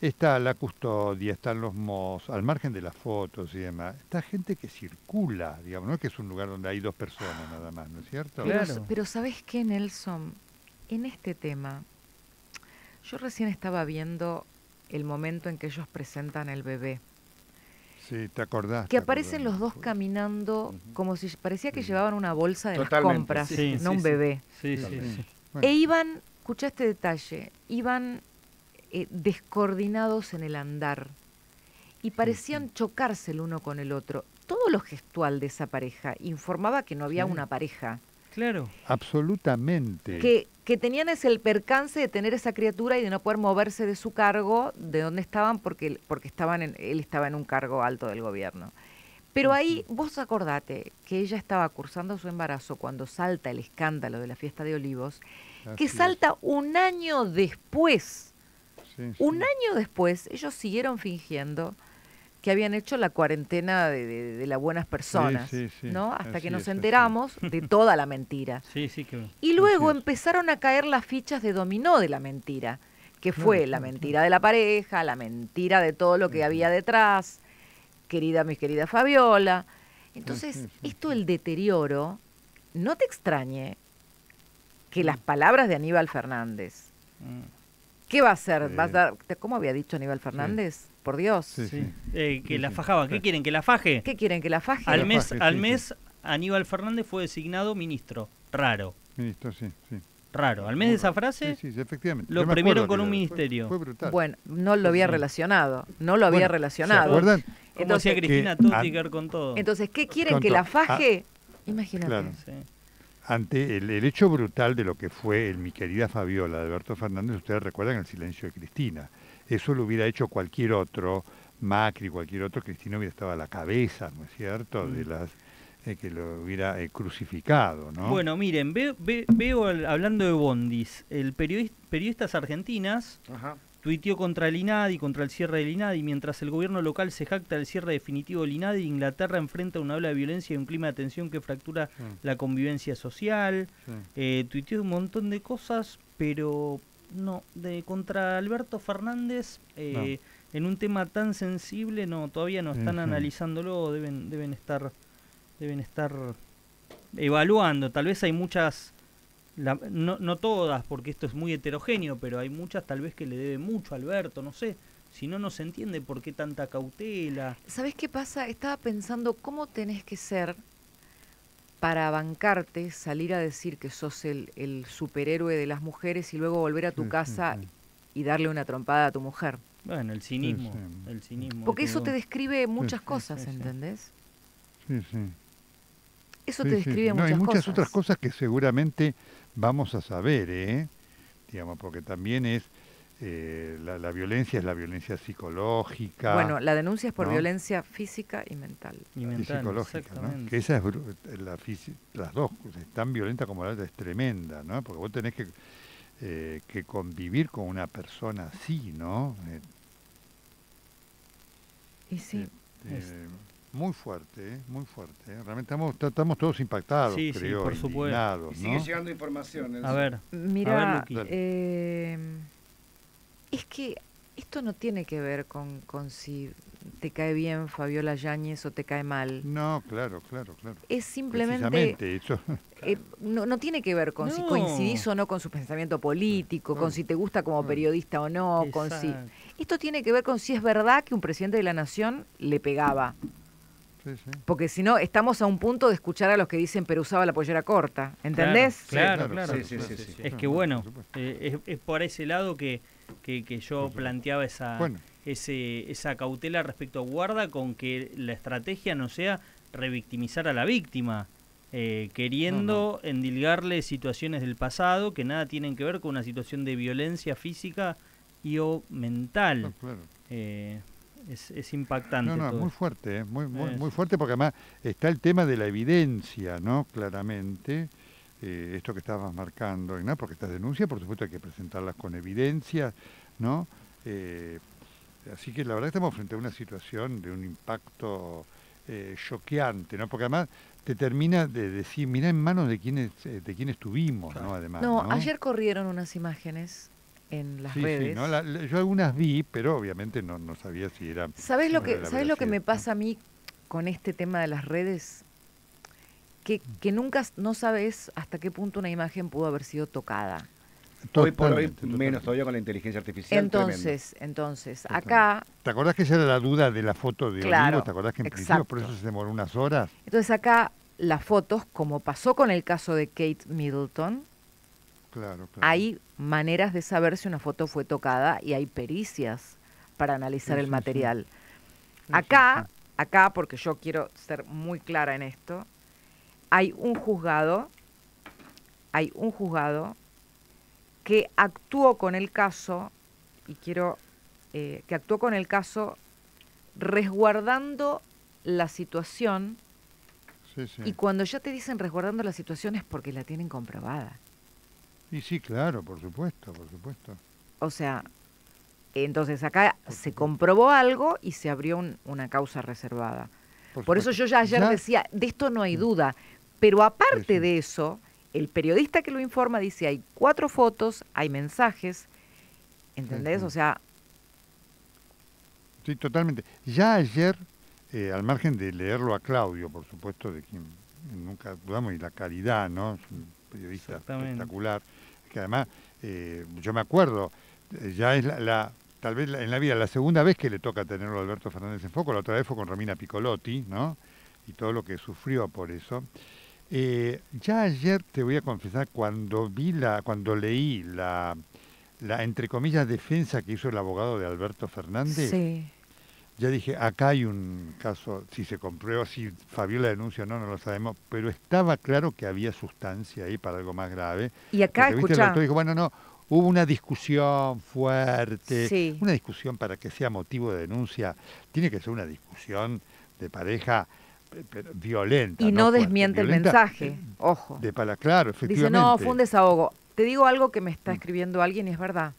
está la custodia, están los mozos, al margen de las fotos y demás, está gente que circula, digamos, no es que es un lugar donde hay dos personas nada más, ¿no es cierto? Pero, Claro. pero ¿sabes qué, Nelson? En este tema, yo recién estaba viendo el momento en que ellos presentan el bebé. Sí, te acordás. Que te aparecen acordás. los dos caminando como si parecía que Sí. llevaban una bolsa de las Totalmente. compras, Sí, no sí, un bebé. Sí, Sí, sí, E iban, escucha este detalle, iban eh, descoordinados en el andar y parecían chocarse el uno con el otro. Todo lo gestual de esa pareja informaba que no había Sí. una pareja, Claro. absolutamente. que, que tenían ese el percance de tener esa criatura y de no poder moverse de su cargo, de donde estaban, porque, porque estaban en, él estaba en un cargo alto del gobierno. Pero ahí vos acordate que ella estaba cursando su embarazo cuando salta el escándalo de la fiesta de olivos, que es. salta un año después. Sí, sí. Un año después, ellos siguieron fingiendo que habían hecho la cuarentena de, de- de las buenas personas, sí, sí, ¿no? Hasta así que nos es, así es. enteramos de toda la mentira. Sí, sí, que. Y luego empezaron a caer las fichas de dominó de la mentira, que fue Claro, la claro, mentira de la pareja, la mentira de todo lo que había detrás, querida mi querida Fabiola. Entonces, sí, sí, esto el deterioro, no te extrañe que las palabras de Aníbal Fernández, Mm, ¿qué va a hacer? ¿Va a dar, ¿Cómo había dicho Aníbal Fernández? Por Dios. Sí. Eh, que la sí. fajaba. ¿Qué quieren? ¿Que la faje? ¿Qué quieren que la faje? Al La mes, al sí, mes Aníbal Fernández fue designado ministro. Raro, Ministro, sí, sí. raro. Al mes de esa frase, Sí, sí, efectivamente. lo acuerdo con un ministerio. Fue, brutal. Bueno, no lo había relacionado, no lo había Bueno, ¿Se relacionado. como Entonces, decía Cristina, con todo. Entonces, ¿qué quieren que la. Ah, faje? Imagínate. claro. Ante el, el hecho brutal de lo que fue el mi querida Fabiola de Alberto Fernández, ustedes recuerdan el silencio de Cristina. Eso lo hubiera hecho cualquier otro, Macri, cualquier otro, Cristina hubiera estado a la cabeza, ¿no es cierto?, de Mm. las eh, que lo hubiera eh, crucificado, ¿no? Bueno, miren, veo, ve- veo al- hablando de bondis, el periodis- periodistas argentinas Ajá. Tuiteó contra el INADI, contra el cierre del INADI, mientras el gobierno local se jacta del cierre definitivo del INADI, Inglaterra enfrenta una ola de violencia y un clima de tensión que fractura Sí, la convivencia social. sí. Eh, tuiteó un montón de cosas, pero no, de contra Alberto Fernández, eh, en un tema tan sensible, no, todavía no están Ujú. analizándolo, deben, deben estar, deben estar evaluando. Tal vez hay muchas, la- no, no todas, porque esto es muy heterogéneo, pero hay muchas tal vez que le deben mucho a Alberto, no sé. Si no, no se entiende por qué tanta cautela. ¿Sabes qué pasa? Estaba pensando cómo tenés que ser para bancarte, salir a decir que sos el, el superhéroe de las mujeres y luego volver a tu Sí, sí, casa sí. y darle una trompada a tu mujer. Bueno, el cinismo, sí. el cinismo. Porque eso te describe muchas sí, cosas, sí, sí. ¿entendés? Sí, sí. Eso Sí, te describe No, muchas hay muchas cosas. otras cosas que seguramente vamos a saber, ¿eh? Digamos, porque también es eh, la, la violencia es la violencia psicológica Bueno, la denuncia es por ¿no? violencia física y mental. Y psicológica, ¿no? Que esa es la fisi- las dos, es tan violenta como la otra es tremenda, ¿no? Porque vos tenés que eh, que convivir con una persona así, ¿no? Eh, Y sí, eh, Es- muy fuerte, ¿eh? muy fuerte. ¿eh? Realmente estamos, estamos todos impactados, Sí, sí, creo, por supuesto. indignados, Y sigue ¿no? llegando información. A ver, mira, eh, es que esto no tiene que ver con, con si te cae bien Fabiola Yáñez o te cae mal. No, claro, claro, claro. Es simplemente Precisamente, eso, Eh, no, no tiene que ver con si coincidís o no con su pensamiento político, No. con si te gusta como No. periodista o no, con si... Esto tiene que ver con si es verdad que un presidente de la nación le pegaba. Sí, sí. Porque si no, estamos a un punto de escuchar a los que dicen pero usaba la pollera corta. ¿Entendés? Claro, Sí, claro. Sí, sí, sí, sí. Es que no, bueno, eh, es, es por ese lado que, que, que yo planteaba esa, Bueno, ese, esa cautela respecto a guarda con que la estrategia no sea revictimizar a la víctima. eh, queriendo endilgarle situaciones del pasado que nada tienen que ver con una situación de violencia física y o mental. No, claro. Eh, es, es impactante. No, no, todo. muy fuerte, ¿eh? muy, muy, Es. muy fuerte porque además está el tema de la evidencia, ¿no? Claramente, eh, esto que estabas marcando, ¿no? Porque estas denuncias, por supuesto, hay que presentarlas con evidencia, ¿no? Eh, así que la verdad estamos frente a una situación de un impacto eh, choqueante, ¿no? Porque además te termina de decir, mira en manos de quiénes, eh, de quién estuvimos, ¿no? Además, No, ¿no? ayer corrieron unas imágenes en las Sí, sí, redes. ¿no? La- la- yo algunas vi, pero obviamente no, no sabía si era... ¿Sabes lo que, ¿sabes lo que me pasa a mí con este tema de las redes? Que, que nunca no sabes hasta qué punto una imagen pudo haber sido tocada. Hoy por hoy, Totalmente, menos totalmente. todavía con la inteligencia artificial. tremendo. Entonces, entonces, Totalmente. acá, ¿Te acordás que esa era la duda de la foto de Claro, Olivo? ¿Te acordás que en principio por eso se demoró unas horas? entonces acá las fotos, como pasó con el caso de Kate Middleton, Claro, claro. hay maneras de saber si una foto fue tocada y hay pericias para analizar Sí, el sí. material. Sí, Acá, acá, porque yo quiero ser muy clara en esto, hay un juzgado, hay un juzgado que actuó con el caso, y quiero, eh, que actuó con el caso resguardando la situación, y cuando ya te dicen resguardando la situación es porque la tienen comprobada. Y sí, claro, por supuesto, por supuesto. O sea, entonces acá se comprobó algo y se abrió un- una causa reservada. Por eso yo ya ayer decía, de esto no hay duda. Pero aparte de eso, el periodista que lo informa dice, hay cuatro fotos, hay mensajes, ¿entendés? O sea, Sí, totalmente. Ya ayer, eh, al margen de leerlo a Claudio, por supuesto, de quien nunca dudamos, y la calidad, ¿no? Periodista espectacular. Que además, eh, yo me acuerdo, eh, ya es la, la- tal vez la- en la vida la segunda vez que le toca tenerlo a Alberto Fernández en foco, la otra vez fue con Romina Piccolotti, ¿no? Y todo lo que sufrió por eso. Eh, ya ayer te voy a confesar, cuando vi la, cuando leí la, la entre comillas defensa que hizo el abogado de Alberto Fernández, sí. Ya dije, acá hay un caso, si se comprueba, si Fabiola denuncia o no, no lo sabemos, pero estaba claro que había sustancia ahí para algo más grave. Y acá, Porque, ¿viste? El doctor dijo, bueno, no, hubo una discusión fuerte, Sí. una discusión para que sea motivo de denuncia, tiene que ser una discusión de pareja pero violenta. y no desmiente el mensaje, eh, ojo. De para, claro, Dice, efectivamente. no, fue un desahogo. Te digo algo que me está escribiendo alguien y es verdad.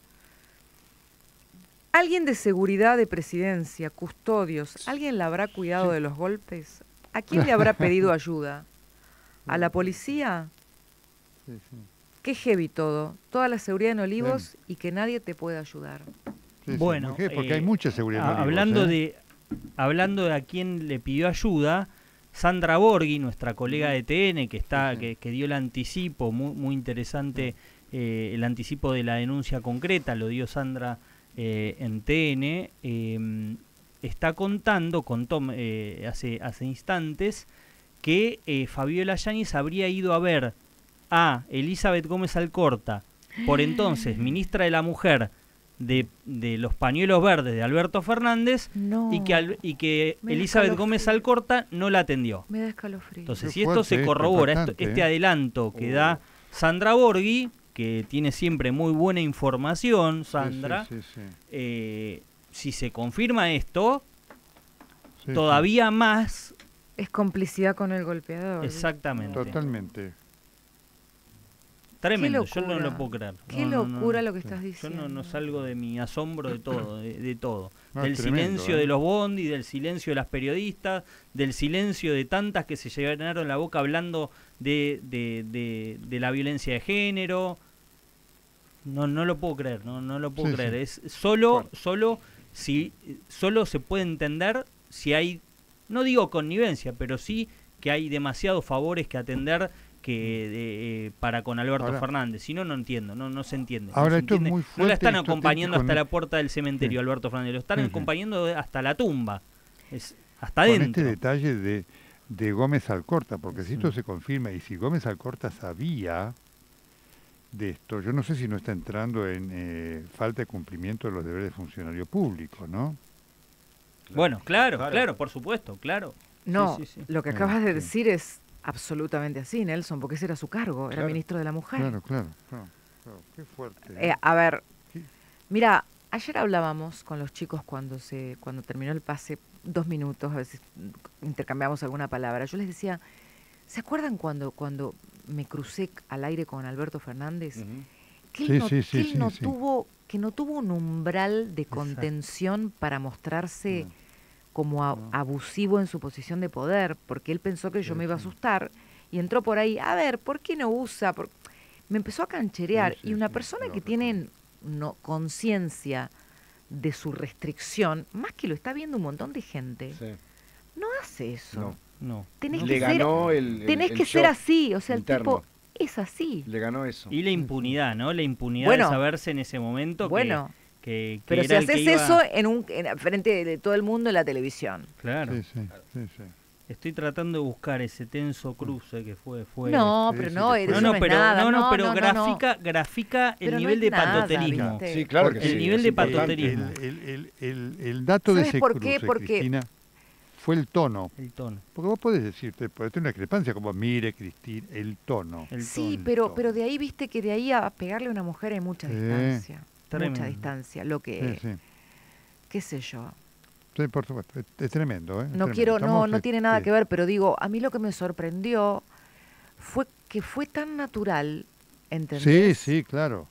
¿Alguien de seguridad de presidencia, custodios, alguien le habrá cuidado de los golpes? ¿A quién le habrá pedido ayuda? ¿A la policía? Sí, sí, Qué heavy todo. Toda la seguridad en Olivos y que nadie te puede ayudar. sí, sí, Bueno, porque eh, hay mucha seguridad. en Olivos, hablando ¿eh? de hablando de a quién le pidió ayuda, Sandra Borghi, nuestra colega de TN, que está Sí. que, que dio el anticipo, muy, muy interesante, eh, el anticipo de la denuncia concreta, lo dio Sandra eh, en TN, eh, está contando, contó eh, hace, hace instantes, que eh, Fabiola Yáñez habría ido a ver a Elizabeth Gómez Alcorta, por entonces ministra de la Mujer, de, de los pañuelos verdes de Alberto Fernández, No. y que, al- y que Elizabeth Gómez. Alcorta no la atendió. Me da escalofrío. Entonces, Qué si esto se corrobora, esto- este adelanto que Uh. da Sandra Borghi, que tiene siempre muy buena información, Sí, sí, Sandra, sí, sí, eh, si se confirma esto, sí, sí. todavía más, Es complicidad con el golpeador. exactamente. Totalmente. Tremendo, yo no locura. lo puedo creer. Qué No, no, no. locura lo que Sí. estás Yo diciendo. no, no salgo de mi asombro de todo, de, de todo. No, del tremendo, silencio ¿eh? de los bondi, del silencio de las periodistas, del silencio de tantas que se llenaron la boca hablando de, de, de- de la violencia de género. No, no lo puedo creer, no, no lo puedo Sí, creer. sí. Es solo, Bueno. solo, si, solo se puede entender si hay, no digo connivencia, pero sí que hay demasiados favores que atender que eh, para con Alberto Ahora- Fernández. Si no, no entiendo, no, no se entiende. no Ahora, se esto es muy No la fuerte, están acompañando con- hasta la puerta del cementerio, Sí. Alberto Fernández, lo están Sí, sí. acompañando hasta la tumba. Es hasta con adentro. este detalle de, de Gómez Alcorta, porque si esto Sí. se confirma y si Gómez Alcorta sabía de esto, yo no sé si no está entrando en eh, falta de cumplimiento de los deberes de funcionario público, ¿no? Bueno, claro, Claro. claro, por supuesto, claro. No, Sí, sí, sí. lo que Sí, acabas de sí. decir es absolutamente así, Nelson, porque ese era su cargo, era ministro de la Mujer. Claro, claro, claro, claro, Qué fuerte. Eh, a ver, mira, ayer hablábamos con los chicos cuando se cuando terminó el pase, dos minutos, a veces intercambiamos alguna palabra. Yo les decía, ¿se acuerdan cuando cuando me crucé al aire con Alberto Fernández? Ujú. Que él, Sí, no, sí, que sí, él sí, no sí. tuvo que no tuvo un umbral de Exacto. contención para mostrarse No. como a- No. abusivo en su posición de poder, porque él pensó que yo Sí, me iba a asustar y entró por ahí, a ver, ¿por qué no usa? Por- Me empezó a cancherear Sí, sí, y una sí, persona que tiene no, conciencia de su restricción, más que lo está viendo un montón de gente, Sí. no hace eso. No. Tenés Le que ser, ganó el, el- tenés el que ser así, o sea, el tipo es así. Le ganó eso. Y la impunidad, ¿no? La impunidad Bueno. de saberse en ese momento que- Bueno, que, que pero si era el que haces iba- eso en un en, frente de todo el mundo en la televisión. Claro. Sí, sí, sí, sí. Estoy tratando de buscar ese tenso cruce que fue. fue no, pero no, fue- no, no, no, es pero, nada. no, no, no, pero no, no, no. grafica, grafica el Pero nivel de nada, patoterismo. ¿viste? Sí, claro que el nivel de patoterismo. El, el- el- el- el dato de ¿Sabes ese por qué? cruce, Porque- Cristina, fue el tono. El tono. Porque vos podés decirte, podés tener una discrepancia como, mire, Cristina, el tono. El Sí, tono. pero, tono. pero de ahí viste que de ahí a pegarle a una mujer hay mucha Sí. distancia. Tremendo. Mucha distancia. Lo que, sí. qué sé yo. Sí, por supuesto. Es, es tremendo, ¿eh? No tremendo. quiero, no, Estamos, no tiene nada que ver, pero digo, a mí lo que me sorprendió fue que fue tan natural, ¿entendés? Sí, sí, claro.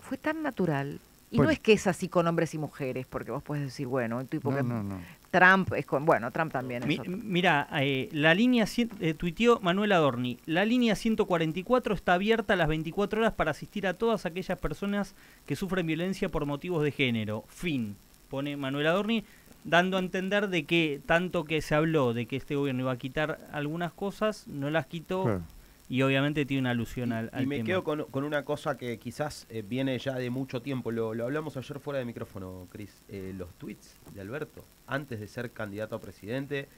Fue tan natural. Y Bueno. no es que es así con hombres y mujeres, porque vos puedes decir, bueno, tipo No, que no, no. Trump es con, bueno, Trump también es Mi- otro. mira, eh, la línea, eh, tuiteó Manuel Adorni, la línea 144 está abierta a las 24 horas para asistir a todas aquellas personas que sufren violencia por motivos de género. Fin, pone Manuel Adorni, dando a entender de que tanto que se habló de que este gobierno iba a quitar algunas cosas, no las quitó Claro. Y obviamente tiene una alusión al, al y me tema. quedo con, con una cosa que quizás eh, viene ya de mucho tiempo. Lo, lo hablamos ayer fuera de micrófono, Cris. Eh, los tweets de Alberto, antes de ser candidato a presidente,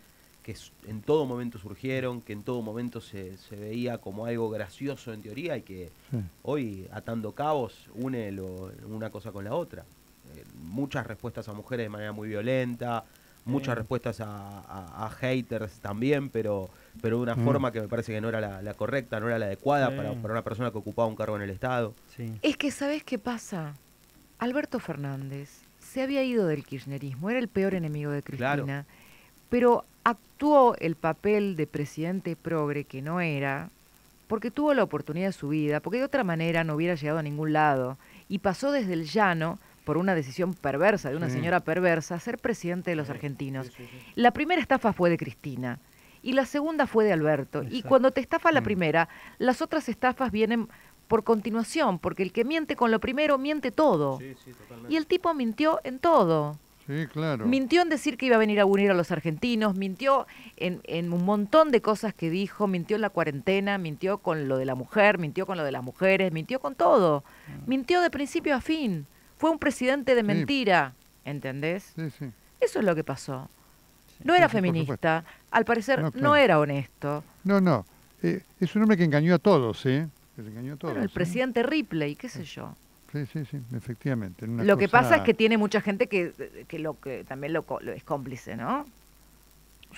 que en todo momento surgieron, que en todo momento se, se veía como algo gracioso en teoría y que Sí. hoy, atando cabos, une lo- una cosa con la otra. Eh, muchas respuestas a mujeres de manera muy violenta, muchas respuestas a, a- a haters también, pero, pero de una Mm. forma que me parece que no era la, la correcta, no era la adecuada Sí. para, para una persona que ocupaba un cargo en el Estado. Sí. Es que, ¿sabes qué pasa? Alberto Fernández se había ido del kirchnerismo, era el peor enemigo de Claro. Cristina, pero actuó el papel de presidente progre que no era, porque tuvo la oportunidad de su vida, porque de otra manera no hubiera llegado a ningún lado, y pasó desde el llano, por una decisión perversa de una Sí. señora perversa, a ser presidente de los argentinos. La primera estafa fue de Cristina y la segunda fue de Alberto. Y cuando te estafa la Mm. primera, las otras estafas vienen por continuación, porque el que miente con lo primero miente todo. Y el tipo mintió en todo. Sí, claro. Mintió en decir que iba a venir a unir a los argentinos, mintió en, en un montón de cosas que dijo, mintió en la cuarentena, mintió con lo de la mujer, mintió con lo de las mujeres, mintió con todo. Mintió de principio a fin. Fue un presidente de Sí. mentira, ¿entendés? Sí, sí. Eso es lo que pasó. No era feminista, al parecer No, era honesto. No, no. Eh, es un hombre que engañó a todos, ¿eh? Que engañó a todos. Bueno, el ¿eh? presidente Ripley, qué sé yo. Sí, sí, sí, efectivamente. Lo que pasa es que tiene mucha gente que, que lo que también lo, lo es cómplice, ¿no?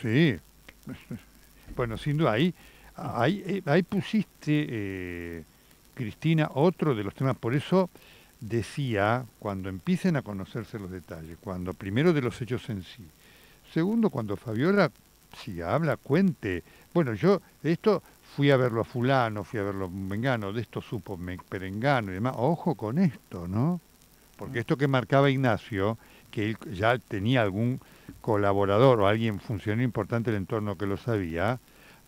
Sí. Bueno, sin duda, ahí, ahí, eh, ahí pusiste, eh, Cristina, otro de los temas. Por eso decía, cuando empiecen a conocerse los detalles, cuando primero de los hechos en sí, segundo, cuando Fabiola, si habla, cuente. Bueno, yo esto fui a verlo a fulano, fui a verlo a Mengano, de esto supo me- Perengano y demás. Ojo con esto, ¿no? Porque esto que marcaba Ignacio, que él ya tenía algún colaborador o alguien funcionario importante del entorno que lo sabía,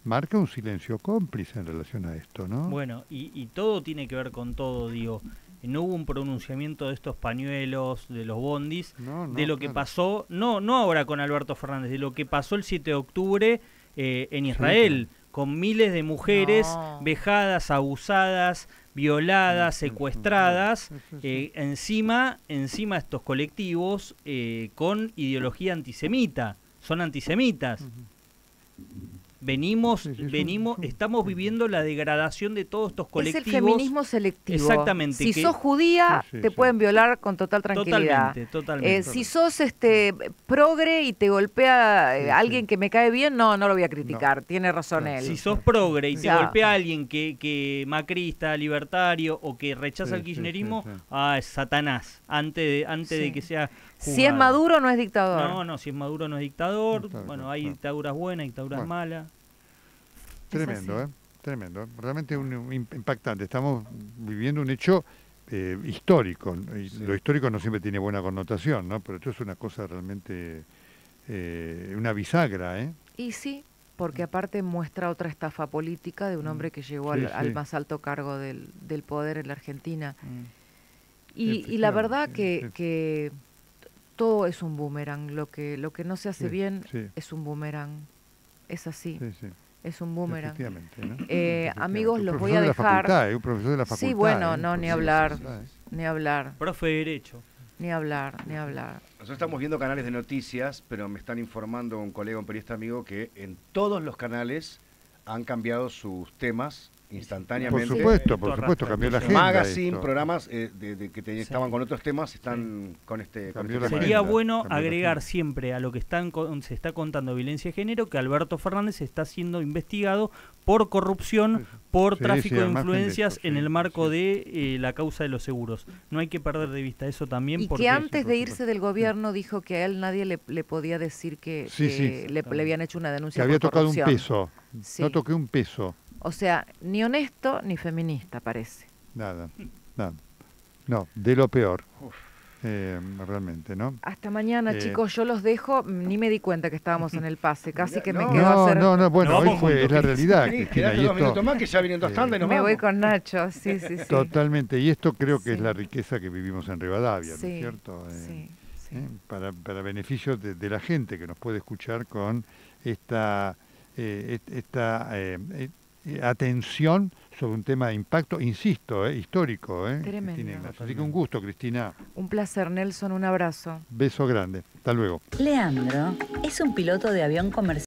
marca un silencio cómplice en relación a esto, ¿no? Bueno, y, y todo tiene que ver con todo, digo. No hubo un pronunciamiento de estos pañuelos, de los bondis, No, no, de lo que pasó, no, no ahora con Alberto Fernández, de lo que pasó el 7 de octubre eh, en Israel, con miles de mujeres No. vejadas, abusadas, violadas, secuestradas, eh, encima, encima estos colectivos eh, con ideología antisemita, son antisemitas. Venimos, Sí, sí, es un- venimos, es estamos viviendo la degradación de todos estos Es colectivos. el feminismo selectivo. Exactamente, Si que- sos judía, Sí, sí, te sí. pueden violar con total tranquilidad. Totalmente, totalmente. Eh, si sos este progre y te golpea eh, alguien que me cae bien, no, no lo voy a criticar. Tiene razón él. Si sos progre y te Ya. golpea a alguien que, que macrista, libertario o que rechaza Sí, el sí, kirchnerismo, sí, sí. ah, es Satanás, antes de, antes Sí. de que sea si es maduro, no es dictador. No, no, si es Maduro no es dictador. Claro, bueno, hay claro. dictaduras buenas, dictaduras Bueno. malas. Tremendo. ¿eh? Tremendo. Realmente un, un im- impactante. Estamos viviendo un hecho eh, histórico. Sí. Lo histórico no siempre tiene buena connotación, ¿no? Pero esto es una cosa realmente, eh, una bisagra, ¿eh? Y sí, porque aparte muestra otra estafa política de un hombre que llegó Mm. Sí, al, más alto cargo del, del poder en la Argentina. Mm. Y, y la verdad Efectivamente, que, sí. que todo es un boomerang. Lo que, lo que no se hace Sí, bien sí. es un boomerang. Es así, Sí, sí. es un boomerang. Efectivamente, ¿no? Eh, Efectivamente. amigos, los voy a de la dejar. facultad, ¿eh? Un profesor de la Sí, facultad. bueno, ¿eh? no, ni Sí, hablar. sí, sí. Ni hablar, Profe de Derecho. ni hablar, ni hablar. Nosotros estamos viendo canales de noticias, pero me están informando un colega, un periodista amigo, que en todos los canales han cambiado sus temas Por instantáneamente. supuesto, por Esto supuesto, cambió la agenda. Magazine, esto. programas eh, de, de que te- estaban con otros temas, están con este, con este. Sería agenda, bueno agregar siempre a lo que están con- se está contando violencia de género que Alberto Fernández está siendo investigado por corrupción, por Sí, tráfico sí, de influencias esto, en sí, el marco sí. de eh, la causa de los seguros. No hay que perder de vista eso también Y porque que antes por de irse del gobierno dijo que a él nadie le, le podía decir que, Sí, que sí. le, le habían hecho una Que denuncia había por tocado un peso. Sí. No toqué un peso. O sea, ni honesto ni feminista parece. Nada. Nada. No, de lo peor. Eh, realmente, ¿no? Hasta mañana, Eh. chicos, yo los dejo. Ni me di cuenta que estábamos en el pase. Casi que me No, quedo a No, hacer. no, no, bueno, hoy vamos fue, juntos, es la realidad, Sí, Cristina, quedate y dos esto- minutos más que ya vienen dos eh, tandas y nos me voy con Nacho, sí, sí, sí. Totalmente, y esto creo que es la riqueza que vivimos en Rivadavia, ¿no es cierto? Eh, sí, sí. eh, para, para beneficio de, de la gente que nos puede escuchar con esta, eh, esta eh, eh, eh, atención sobre un tema de impacto, insisto, eh, histórico. Eh, Tremendo. Así que un gusto, Cristina. Un placer, Nelson. Un abrazo. Beso grande. Hasta luego. Leandro es un piloto de avión comercial.